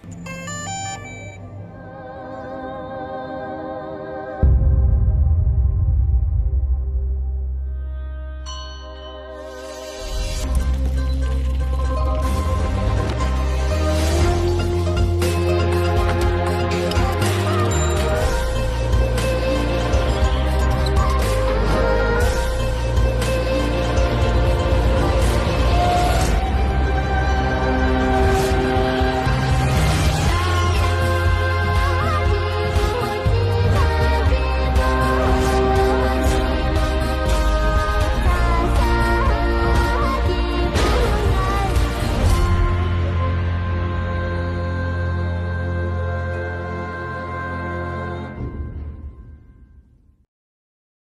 podcast.